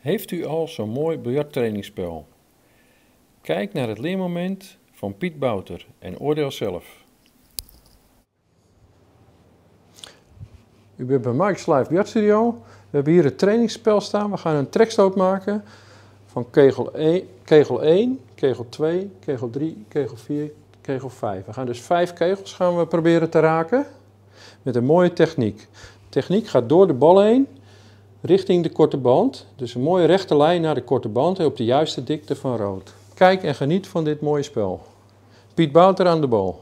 Heeft u al zo'n mooi biljarttrainingsspel? Kijk naar het leermoment van Piet Bouter en oordeel zelf. U bent bij Mike's Live Biljartstudio. We hebben hier het trainingsspel staan. We gaan een trekstoot maken van kegel 1, kegel 1, kegel 2, kegel 3, kegel 4, kegel 5. We gaan dus vijf kegels gaan we proberen te raken met een mooie techniek. De techniek gaat door de bal heen richting de korte band. Dus een mooie rechte lijn naar de korte band op de juiste dikte van rood. Kijk en geniet van dit mooie spel. Piet Bouter aan de bal.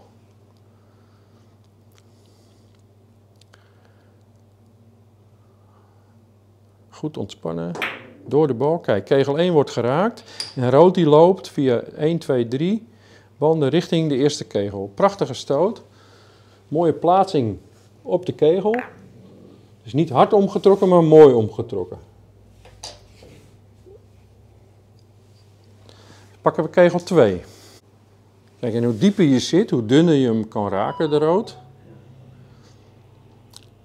Goed ontspannen. Door de bal. Kijk, kegel 1 wordt geraakt. En rood die loopt via 1, 2, 3 banden richting de eerste kegel. Prachtige stoot. Mooie plaatsing op de kegel. Dus niet hard omgetrokken, maar mooi omgetrokken. Pakken we kegel 2. Kijk, en hoe dieper je zit, hoe dunner je hem kan raken, de rood.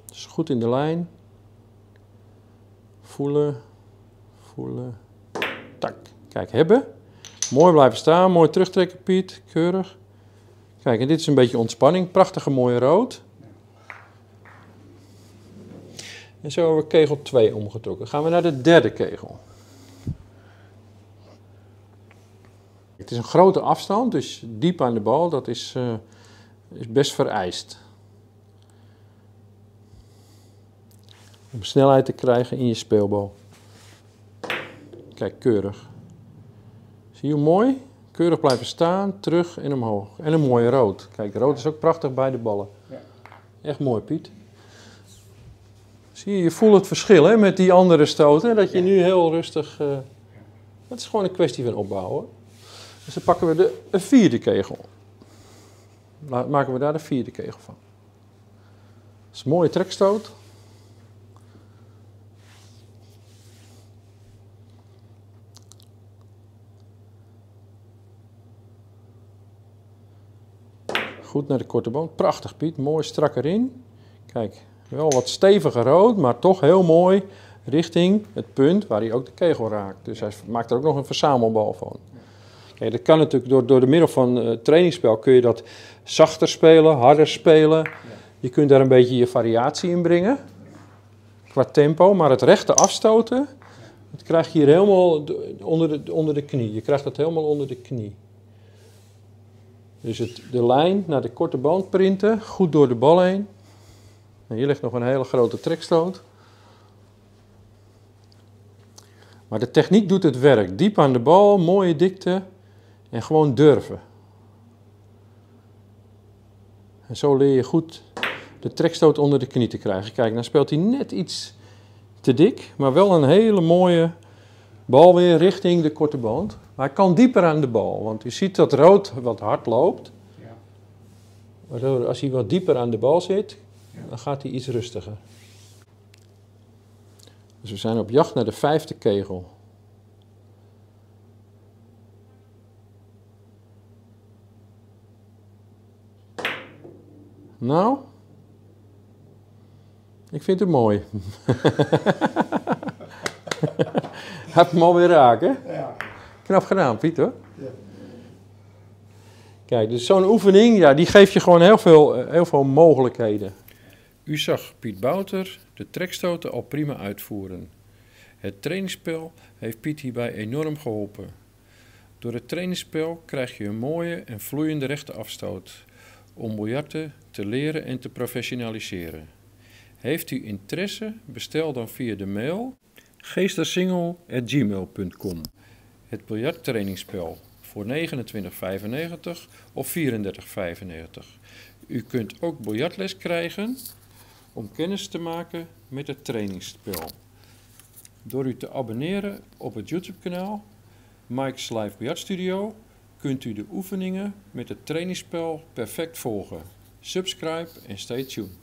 Dus goed in de lijn. Voelen, voelen. Tak. Kijk, hebben. Mooi blijven staan, mooi terugtrekken, Piet. Keurig. Kijk, en dit is een beetje ontspanning. Prachtige mooie rood. En zo hebben we kegel 2 omgetrokken. Gaan we naar de derde kegel. Het is een grote afstand, dus diep aan de bal, dat is, uh, is best vereist. Om snelheid te krijgen in je speelbal. Kijk, keurig. Zie je hoe mooi? Keurig blijven staan, terug en omhoog. En een mooie rood. Kijk, rood is ook prachtig bij de ballen. Echt mooi, Piet. Zie je, je voelt het verschil hè, met die andere stoten. Dat je nu heel rustig... Uh, het is gewoon een kwestie van opbouwen. Dus dan pakken we de, de vierde kegel. Maken we daar de vierde kegel van. Dat is een mooie trekstoot. Goed naar de korte band. Prachtig Piet. Mooi strak erin. Kijk, wel wat steviger rood, maar toch heel mooi richting het punt waar hij ook de kegel raakt. Dus hij maakt er ook nog een verzamelbal van. Kijk, dat kan natuurlijk door, door de middel van uh, trainingsspel kun je dat zachter spelen, harder spelen. Je kunt daar een beetje je variatie in brengen qua tempo, maar het rechte afstoten, dat krijg je hier helemaal onder de, onder de knie. Je krijgt dat helemaal onder de knie. Dus het, de lijn naar de korte band printen, goed door de bal heen. Hier ligt nog een hele grote trekstoot. Maar de techniek doet het werk. Diep aan de bal, mooie dikte en gewoon durven. En zo leer je goed de trekstoot onder de knie te krijgen. Kijk, dan speelt hij net iets te dik, maar wel een hele mooie bal weer richting de korte band. Maar hij kan dieper aan de bal, want u ziet dat rood wat hard loopt. Waardoor als hij wat dieper aan de bal zit, dan gaat hij iets rustiger. Dus we zijn op jacht naar de vijfde kegel. Nou, ik vind het mooi. Heb hem alweer raken? Ja. Knap gedaan, Pieter. Ja. Kijk, dus zo'n oefening, ja, die geeft je gewoon heel veel, eh, heel veel mogelijkheden. U zag Piet Bouter de trekstoten al prima uitvoeren. Het trainingsspel heeft Piet hierbij enorm geholpen. Door het trainingsspel krijg je een mooie en vloeiende rechte afstoot om biljarten te leren en te professionaliseren. Heeft u interesse? Bestel dan via de mail geestersingel.gmail.com Het biljarttrainingsspel voor 29,95 of 34,95. U kunt ook biljartles krijgen om kennis te maken met het trainingsspel. Door u te abonneren op het YouTube-kanaal Mike's Live Studio kunt u de oefeningen met het trainingsspel perfect volgen. Subscribe en stay tuned.